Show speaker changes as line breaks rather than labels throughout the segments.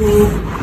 You.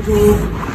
YouTube.